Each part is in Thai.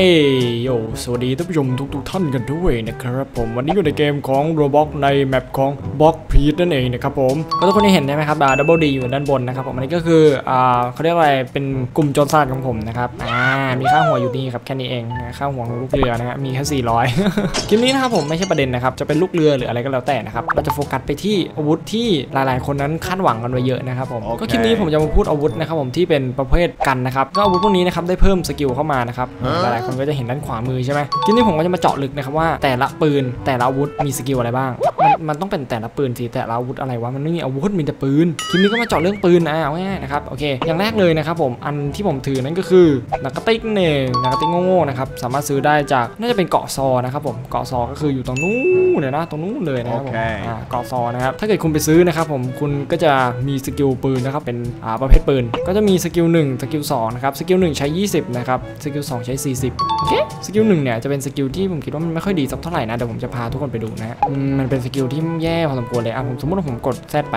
เอ้ยโย่สวัสดีท่านผู้ชมทุกๆท่านกันด้วยนะครับผมวันนี้อยู่ในเกมของ Roblox ในแมปของ b l o c k p e t นั่นเองนะครับผมก็ทุกคนได้เห็นใช่ไหมครับ double D อยู่ด้านบนนะครับผมอันนี้ก็คืออ่าเขาเรียกว่าอะไรเป็นกลุ่มโจรสลัดของผมนะครับอ่ามีค่าหัวอยู่นี่ครับแค่นี้เองนะค่าหัวของลูกเรือนะฮะมีแค่400 คลิปนี้นะครับผมไม่ใช่ประเด็นนะครับจะเป็นลูกเรือหรืออะไรก็แล้วแต่นะครับเราจะโฟกัสไปที่อาวุธที่หลายๆ คนนั้นคาดหวังกันไว้เยอะนะครับผมโอเคก็คลิปนี้ผมจะมาพูดอาวุธนะครับผมที่เป็นประเภท gun นะครับก็อาวุธพวกนี้นะครับได้เพิ่ม skill เข้ามานะครับหลายๆคนก็จะเห็นด้านขวามือใช่ไหมทีนี้ผมก็จะมาเจาะลึกนะครับว่าแต่ละปืนแต่ละอาวุธมี skill อะไรบ้าง มันมันต้องเป็นแต่ละปืนสิแต่ละอาวุธอะไรวะมันไม่มีอาวุธมีแต่ปืนคลิปนี้ก็มาเจาะเรื่องปืนนะเอาง่ายๆนะครับโอเค อย่างแรกเลยนะครับผมอันที่ผมถือนั่นก็คือหนังกระติกหนึ่งหนังกระติกโง่ๆนะครับสามารถซื้อได้จากน่าจะเป็นเกาะซอนะครับผมเกาะซอก็คืออยู่ตรงนู้นเลยนะตรงนู้นเลยนะครับผมโอเคอ่าเกาะซอนะครับถ้าเกิดคุณไปซื้อนะครับผมคุณก็จะมี skill ปืนนะครับเป็นอ่าประเภทปืน ก็จะมีสกิล1สกิล2นะครับสกิล1ใช้ 20นะครับสกิล2ใช้ 40โอเคสกิลหนึ่งเนี่ยจะเป็นสกิลที่ผมคิดว่ามันไม่ค่อยดีสักเท่าไหร่นะเดี๋ยวผมจะพาทุกคนไปดูนะฮะมันเป็นสกิลที่แย่พอสมควรเลยอะผมสมมติว่าผมกดแซดไป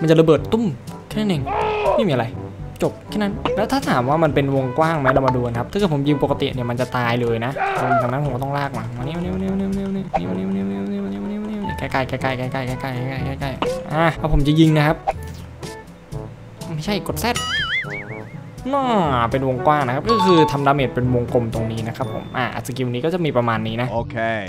มันจะระเบิดตุ้มแค่นั้นเองไม่มีอะไรจบแค่นั้นแล้วถ้าถามว่ามันเป็นวงกว้างไหมเรามาดูกันครับถ้าเกิดผมยิงปกติเนี่ยมันจะตายเลยนะดังนั้นผมก็ต้องลากมามานิ้วนิ้วนิ้วนิ้วนิ้วนิ้วนิ้วนิ้วนิ้วนิ้วนิ้วนิ้วนิ้วนิ้วใกล้ใกล้ใกล้ใกล้ใกล้ใกล้ใกล้ใกล้ใกล้ใกล้ใกล้อะพอผมจะยิงนะครับไม่ใช่กด Z น่าเป็นวงกว้างนะครับ ก็คือทำ damage เป็นวงกลมตรงนี้นะครับผม อ่า skill นี้ก็จะมีประมาณนี้นะ Okay.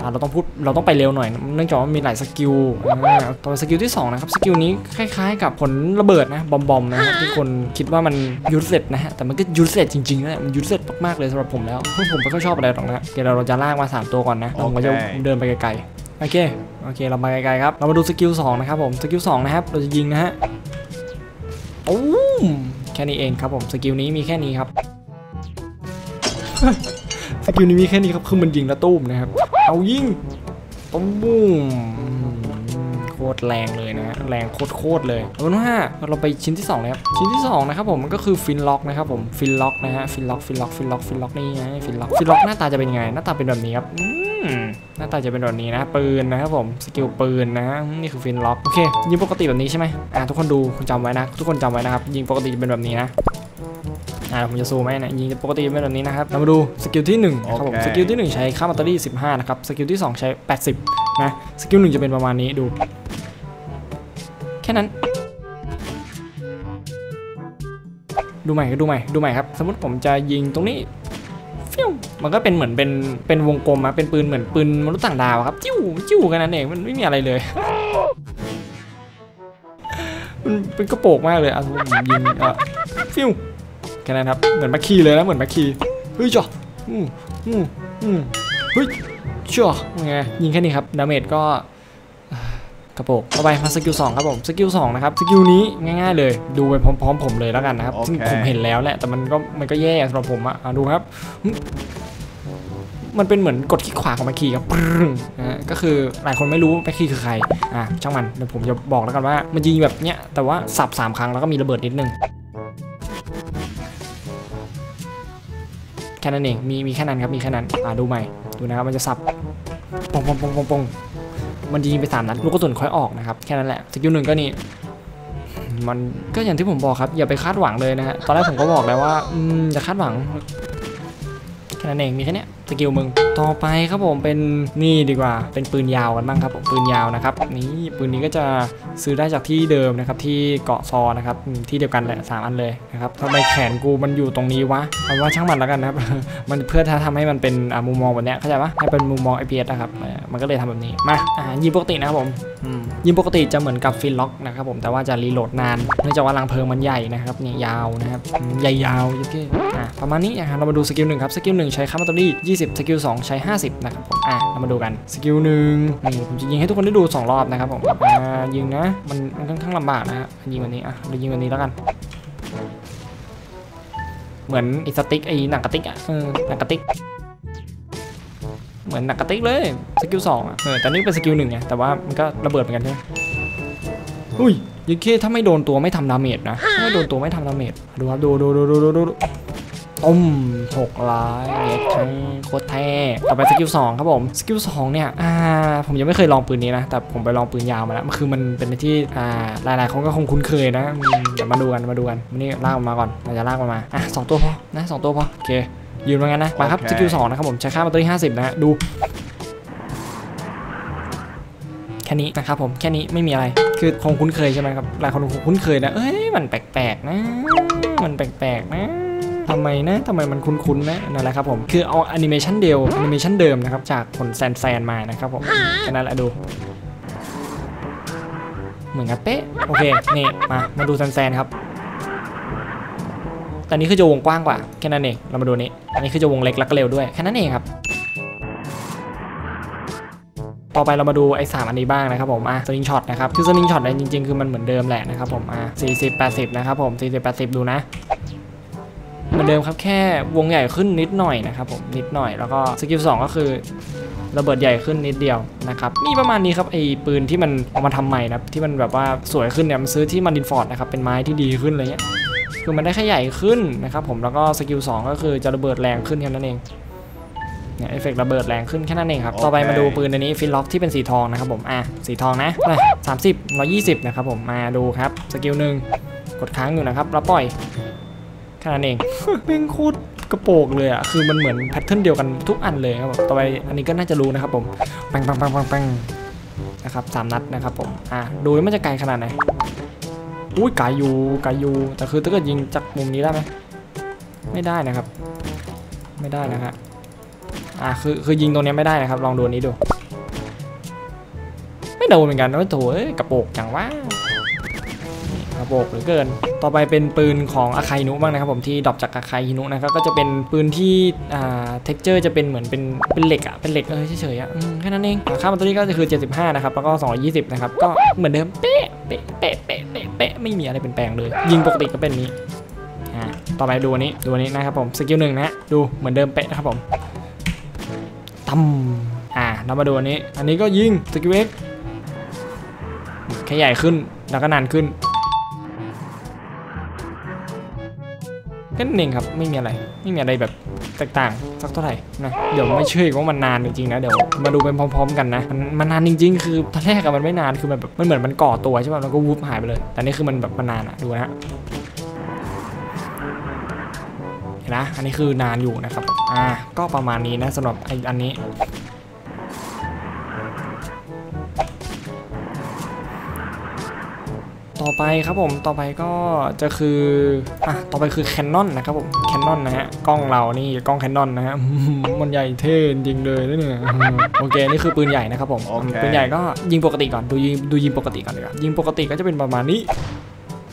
อ่าเราต้องพูด เราต้องไปเร็วหน่อย เนื่องจากว่ามีหลาย skill อ่าตัว skill ที่สองนะครับ skill นี้คล้ายๆ กับผลระเบิดนะ bomb bomb ๆนะครับที่คนคิดว่ามัน useless นะฮะ แต่มันก็ useless จริงๆนะมัน useless มากๆเลยสำหรับผมแล้วผมไม่ค่อยชอบอะไรหรอกนะเดี๋ยวเราจะลากมาสามตัวก่อนนะแล้วผมก็จะโอเคเดินไปไกลๆ โอเค โอเค เราไปไกลๆครับ เรามาดู skill สองนะครับผม skill สองนะครับ เราจะยิงนะฮะโอ้มแค่นี้เองครับผม skill นี้มีแค่นี้ครับ skill นี้มีแค่นี้ครับคือมันยิงแล้วตุ้มนะครับ เอายิงตุ้มบูมอืมโคตรแรงเลยนะฮะแรงโคตรเลยเอาเป็นว่าเราไปชิ้นที่สองเลยครับชิ้นที่สองนะครับผมมันก็คือ flintlock นะครับผม flintlock นะฮะ flintlock flintlock flintlock flintlock นี่ไง flintlock flintlock หน้าตาจะเป็นไงหน้าตาเป็นแบบนี้ครับ หน้าตาจะเป็นแบบนี้นะ ปืนนะครับผม skill ปืนนะฮะนี่คือ flintlock โอเคยิงปกติแบบนี้ใช่ไหมอ่าทุกคนดูคุณจำไว้นะ ทุกคนจำไว้นะครับ ยิงปกติจะเป็นแบบนี้นะอ่าผมจะซูมไหมนะยิงปกติเป็นแบบนี้นะครับเรามาดู skill ที่1นะครับผมโอเค skill ที่ 1 ใช้ค่าแบตเตอรี่ 15 นะครับ skill ที่ 2 ใช้ 80 นะ skill 1จะเป็นประมาณนี้ดู แค่นั้น ดูใหม่ก็ดูใหม่ดูใหม่ครับ สมมติผมจะยิงตรงนี้ ฟิวมันก็เป็นเหมือนเป็นเป็นวงกลมอะเป็นปืนเหมือนปืนมนุษย์ต่างดาวอะครับจิ้วจิ้วกันนั่นเองมันไม่มีอะไรเลยมันเป็นกระโปกมากเลยอะผมยิงอ่อฟิวแค่นั้นครับเหมือนเมื่อกี้เลยนะเหมือนเมื่อกี้เฮ้ยจ่ออืมอืมอืมเฮ้ยจ่อไงยิงแค่นี้ครับ damage ก็ กระโปกต่อไปมา skill 2ครับผม skill 2นะครับ skill นี้ง่ายๆ เลยดูไปพร้อมๆ ผมเลยแล้วกันนะครับโอเคซึ่งผมเห็นแล้วแหละแต่มันก็มันก็แย่สำหรับผมอะอะดูครับหึมันเป็นเหมือนกดคลิกขวาของแมคคีครับปรึ้งนะฮะก็คือหลายคนไม่รู้แมคคีคือใครอะช่างมันเดี๋ยวผมจะบอกแล้วกันว่า มันยิงแบบเนี้ยแต่ว่าสับสามครั้งแล้วก็มีระเบิดนิดนึงแค่นั้นเองมีมีแค่นั้นครับมีแค่นั้นอ่าดูใหม่ดูนะครับมันจะสับปงปงปงปงปง มันยิงไปสามนัดลูกกระสุนค่อยออกนะครับแค่นั้นแหละสกิลหนึ่งก็นี่มันก็อย่างที่ผมบอกครับอย่าไปคาดหวังเลยนะฮะตอนแรกผมก็บอกแล้วว่าอืมอย่าคาดหวังแค่นั้นเองมีแค่เนี้ย skill มึง ต่อไปครับผมเป็นนี่ดีกว่า เป็นปืนยาวกันบ้างครับผมปืนยาวนะครับนี่ปืนนี้ก็จะซื้อได้จากที่เดิมนะครับที่เกาะซอนะครับอืมที่เดียวกันแหละสามอันเลยนะครับทำไมแขนกูมันอยู่ตรงนี้วะเอาว่าช่างมันแล้วกันนะครับมันเพื่อทำให้มันเป็นอ่ามุมมองแบบเนี้ยเข้าใจปะให้เป็นมุมมอง IPS นะครับเออมันก็เลยทำแบบนี้มาอ่ายิงปกตินะครับผมอืมยิงปกติจะเหมือนกับ flintlock นะครับผมแต่ว่าจะ reload นานเนื่องจากว่ารังเพลิงมันใหญ่นะครับเนี่ยยาวนะครับอืมใหญ่ยาวโอเคอ่าประมาณนี้นะครับเรามาดู skill หนึ่งครับ skill หนึ่งใช้ค่าแบตเตอรี่20 skill 2ใช้ 50 นะครับผม อ่าเรามาดูกัน skill หนึ่งนี่ผมจะยิงให้ทุกคนได้ดู 2 รอบนะครับผม อ่า ยิงนะ มันมันค่อนข้างลำบากนะฮะ ยิงวันนี้ อะ เรายิงวันนี้แล้วกันเหมือนไอ้สติ๊กไอ้หนังกระติกอะเออหนังกระติก เหมือนหนังกระติกเลย skill สองอะเออแต่นี่เป็น skill หนึ่งไงแต่ว่ามันก็ระเบิดเหมือนกันใช่ไหมอุ้ยยิงเคถ้าไม่โดนตัวไม่ทำ damage นะถ้าไม่โดนตัวไม่ทำ damage ดูครับดูดูดูดูดู ตู้มหกร้อยเย็ดทั้งโคตรแท้ต่อไปสกิลสองครับผมสกิลสองเนี่ยอ่าผมยังไม่เคยลองปืนนี้นะ แต่ผมไปลองปืนยาวมาแล้วมันคือมันเป็นที่อ่าหลายๆคนก็คงคุ้นเคยนะอืมเดี๋ยวมาดูกันมาดูกันวันนี้ลากมันมาก่อนเราจะลากมันมาอะสองตัวพอนะสองตัวพอโอเคยืนมางั้นนะมาครับโอเคสกิลสองนะครับผมใช้ค่า mastery ห้าสิบนะฮะดูแค่นี้นะครับผมแค่นี้ไม่มีอะไรคือคงคุ้นเคยใช่ไหมครับหลายคนคงคุ้นเคยนะเอ้ยมันแปลกๆนะ มันแปลกๆนะ ทำไมนะทำไมมันคุ้นๆนะนั่นแหละครับผมคือเอาแอนิเมชันเดียวแอนิเมชันเดิมนะครับจากผล sand sand มานะครับผมแค่นั้นแหละดู เหมือนกันเป๊ะโอเคนี่มามาดู sand sand ครับแต่อันนี้คือจะวงกว้างกว่าแค่นั้นเองเรามาดูนี้อันนี้คือจะวงเล็กแล้วก็เร็วด้วยแค่นั้นเองครับต่อไปเรามาดูไอ้สามอันนี้บ้างนะครับผมอะ slingshot นะครับคือ slingshot เนี่ยจริงๆ คือมันเหมือนเดิมแหละนะครับผมอะ40 80 นะครับผม40 80 ดูนะ เหมือนเดิมครับแค่วงใหญ่ขึ้นนิดหน่อยนะครับผมนิดหน่อยแล้วก็สกิล2ก็คือระเบิดใหญ่ขึ้นนิดเดียวนะครับมีประมาณนี้ครับไอ้ปืนที่มันเอามาทำใหม่นะครับที่มันแบบว่าสวยขึ้นเนี่ยมันชื่อที่มัน refined นะครับเป็นไม้ที่ดีขึ้นอะไรเงี้ยคือมันได้แค่ใหญ่ขึ้นนะครับผมแล้วก็สกิล2ก็คือจะระเบิดแรงขึ้นแค่นั้นเองเนี่ยเอฟเฟกต์ระเบิดแรงขึ้นแค่นั้นเองครับ ต่อไปโอเคมาดูปืนอันนี้ flintlock ที่เป็นสีทองนะครับผมอะสีทองนะไปสามสิบร้อยยี่สิบนะครับผมมาดูครับสกิลหนึ่งกดค้างอยู่นะครับแล้วปล่อยแค่ นั้นเองเป็นโคตรกระโปกเลยอะ คือมันเหมือน pattern เดียวกันทุกอันเลยครับต่อไปอันนี้ก็น่าจะรู้นะครับผม ปังปังปังปังปังนะครับสามนัดนะครับผม อะ ดูมันจะไกลขนาดไหน อุ้ยไกลอยู่ไกลอยู่ แต่คือถ้าเกิดยิงจากมุมนี้ได้ไหม ไม่ได้นะครับ ไม่ได้นะครับอะ คือ คือยิงตรงนี้ไม่ได้นะครับ ลองดูอันนี้ดู ไม่โดนเหมือนกันนะโถเอ้ยกระโปกจังวะ กระโปกเหลือเกิน ต่อไปเป็นปืนของอาคาฮินุบ้างนะครับผมที่ drop จากอาคาฮินุนะครับก็จะเป็นปืนที่อ่า texture จะเป็นเหมือนเป็นเป็นเหล็กอะเป็นเหล็กเออเฉยๆอะแค่นั้นเองอ่าค่ามันตัวนี้ก็คือ 75 นะครับแล้วก็ 220 นะครับก็เหมือนเดิมเป๊ะเป๊ะเป๊ะเป๊ะเป๊ะเป๊ะไม่มีอะไรเปลี่ยนแปลงเลย ยิงปกติก็เป็นนี้ต่อไปดูอันนี้ดูอันนี้นะครับผมสกิลหนึ่งนะฮะดูเหมือนเดิมเป๊ะนะครับผมตู้มอ่าเรามาดูอันนี้ อันนี้ก็ยิงสกิล X แค่ใหญ่ขึ้นแล้วก็นานขึ้น แค่นั้นเองครับไม่มีอะไรไม่มีอะไรแบบแตกต่างสักเท่าไหร่นะเดี๋ยวไม่เชื่ออีกว่ามันนานจริงๆนะเดี๋ยวมาดูเป็นพร้อม ๆ กันนะมันมันนานจริง ๆ คือตอนแรกอะมันไม่นานคือมันแบบมันเหมือนมันก่อตัวใช่ป่ะแล้วก็วูบหายไปเลย แต่นี่คือมันแบบมันนานอะดูนะเห็นะอันนี้คือนานอยู่นะครับอ่าก็ประมาณนี้นะสำหรับไออันนี้ อไปครับผมต่อไปก็จะคืออะต่อไปคือ Canon นะครับผม Canon นะฮะกล้องเรานี่กล้อง Canon นะฮะอืมมันใหญ่เท่จริงเลยนะเนี่ยอืมโอเคนี่คือปืนใหญ่นะครับผมโอเคปืนใหญ่ก็ยิงปกติก่อนดูยิงดูยิงปกติก่อนดีกว่ายิงปกติก็จะเป็นประมาณนี้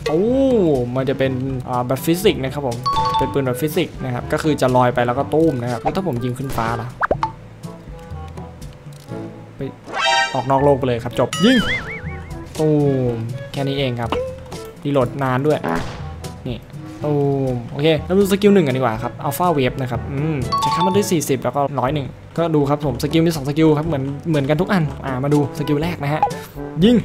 โอ้มันจะเป็นอ่าแบบฟิสิกส์นะครับผมเป็นปืนแบบฟิสิกส์นะครับก็คือจะลอยไปแล้วก็ตู้มนะครับแล้วถ้าผมยิงขึ้นฟ้าล่ะไปออกนอกโลกไปเลยครับจบยิง ตูมแค่นี้เองครับ reload นานด้วยนี่ตูมโอเคเราดูสกิลหนึ่งกันดีกว่าครับ alpha wave นะครับอืมใช้ค่ามันด้วย 40 แล้วก็ร้อยหนึ่งก็ดูครับผมสกิลมี 2 สกิลครับเหมือนเหมือนกันทุกอันอ่ามาดูสกิลแรกนะฮะยิง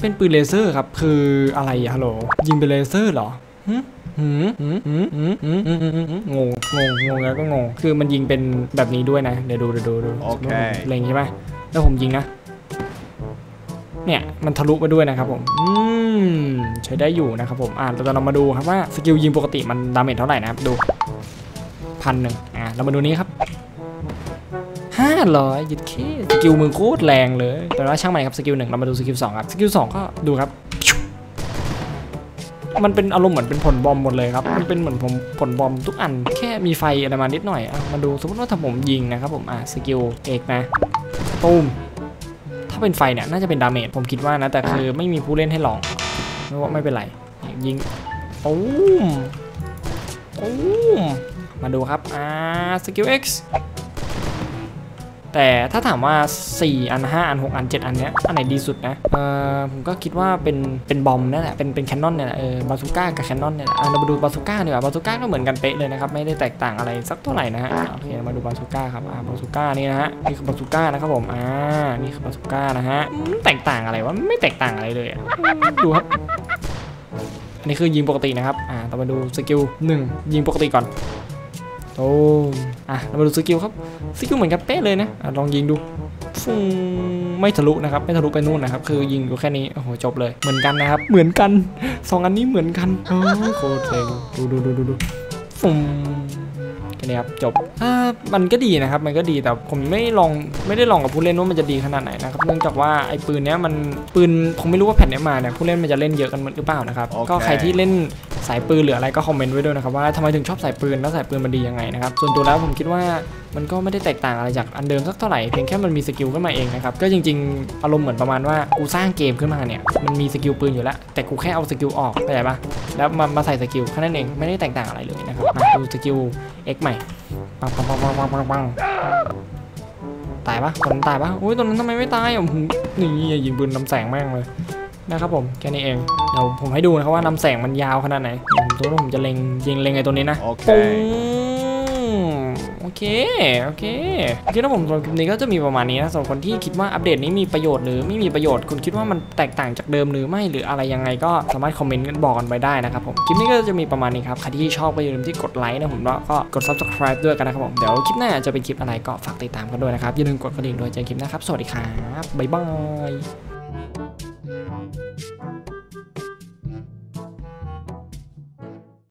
เป็นปืนเลเซอร์ครับคืออะไรอะฮัลโหลยิงเป็นเลเซอร์เหรอหืมหืมหืมหืมงงงงงงแล้วก็งงคือมันยิงเป็นแบบนี้ด้วยนะเดี๋ยวดูเดี๋ยวดูดูโอเคเล็งใช่ไหมแล้วผมยิงนะ เนี่ยมันทะลุไปด้วยนะครับผมอืมใช้ได้อยู่นะครับผมอ่าเราจะเรามาดูครับว่าสกิลยิงปกติมัน damage เท่าไหร่นะครับดูพันหนึ่งอ่าเรามาดูนี้ครับห้าร้อยยิดเคสกิลมือโคตรแรงเลย แต่ว่าช่างใหมันครับสกิลหนึ่งเรามาดูสกิลสองครับสกิลสองก็ดูครับมันเป็นอารมณ์เหมือนเป็นผลบอมหมดเลยครับ มันเป็นเหมือนผมผลบอมทุกอัน แค่มีไฟอะไรมานิดหน่อยอะมาดูสมมติว่าถ้าผมยิงนะครับผมอะสกิลเอกนะ ตูมาเป็นไฟเนี่ยน่าจะเป็นดาเมจผมคิดว่านะแต่คือไม่มีผู้เล่นให้ลองไม่ว่าไม่เป็นไรยิงตูมตูมมาดูครับอ่าสกิล X แต่ถ้าถามว่า 4 อัน 5 อัน 6 อัน 7 อันเนี้ยอันไหนดีสุดนะเออผมก็คิดว่าเป็นเป็น bomb นั่นแหละเป็นเป็น cannon เนี่ยแหละเออบาซูก้ากับ cannon เนี่ยแหละเรามาดูบาซูก้าดีกว่าบาซูก้าก็เหมือนกันเป๊ะเลยนะครับไม่ได้แตกต่างอะไรสักเท่าไหร่นะฮะโอเคมาดูบาซูก้าครับอ่าบาซูก้านี่นะฮะนี่คือบาซูก้านะครับผมอ่านี่คือบาซูก้านะฮะอืมแตกต่างอะไรวะไม่แตกต่างอะไรเลยอะอืมดูครับอันนี้คือยิงปกตินะครับอ่าเรามาดูสกิลหนึ่งยิงปกติก่อน โอ้อะเรามาดูสกิลครับสกิลเหมือนกันเป๊ะเลยนะอะลองยิงดูฟุ้งไม่ทะลุนะครับ ไม่ทะลุไปนู่นนะครับ คือยิงอยู่แค่นี้ โอ้โห จบเลย เหมือนกันนะครับ เหมือนกัน สองอันนี้เหมือนกันโอ้โคตรเจ๋งดูดูดูดูดูฟุ้งแค่นี้ครับจบอ่ามันก็ดีนะครับ มันก็ดี แต่ผมไม่ลอง ไม่ได้ลองกับผู้เล่นว่ามันจะดีขนาดไหนนะครับ เนื่องจากว่าไอ้ปืนเนี้ยมัน ปืนผมไม่รู้ว่าแผ่นเนี้ยมาเนี่ยผู้เล่นมันจะเล่นเยอะกันหรือเปล่านะครับโอเคก็ใครที่เล่น สายปืนหรืออะไรก็คอมเมนต์ไว้ด้วยนะครับว่าทำไมถึงชอบสายปืนแล้วสายปืนมันดียังไงนะครับส่วนตัวแล้วผมคิดว่ามันก็ไม่ได้แตกต่างอะไรจากอันเดิมสักเท่าไหร่เพียงแค่มันมีสกิลขึ้นมาเองนะครับก็จริงๆ อารมณ์เหมือนประมาณว่ากูสร้างเกมขึ้นมาเนี่ยมันมีสกิลปืนอยู่แล้ว แต่กูแค่เอาสกิลออกเข้าใจปะแล้วมามาใส่สกิลแค่นั้นเองไม่ได้แตกต่างอะไรเลยนะครับมาดูสกิล X ใหม่ปังปังปังปังปังปังปังตายปะตอนนั้นตายปะอุ้ยตอนนั้นทำไมไม่ตายอะผมนี่ยิงปืนนำแสงแม่งเลย นะครับผมแค่นี้เองเดี๋ยวผมให้ดูนะครับว่านำแสงมันยาวขนาดไหนเดี๋ยวผมตัวผมจะเล็งยิงเล็งไอ้ตัวนี้นะโอเคปุ้งโอเค โอเคโอเคนะผมสำหรับคลิปนี้ก็จะมีประมาณนี้นะสำหรับคนที่คิดว่าอัปเดตนี้มีประโยชน์หรือไม่มีประโยชน์ คุณคิดว่ามันแตกต่างจากเดิมหรือไม่หรืออะไรยังไงก็สามารถคอมเมนต์กันบอกกันไปได้นะครับผม คลิปนี้ก็จะมีประมาณนี้ครับ ใครที่ชอบก็อย่าลืมที่กดไลค์นะผมแล้วก็กด subscribe ด้วยกันนะครับผม เดี๋ยวคลิปหน้าจะเป็นคลิปอะไรก็ฝากติดตามกันด้วยนะครับ อย่าลืมกดกระดิ่งด้วยเจอกันคลิปหนะครับ สวัสดีครับ บ๊ายบาย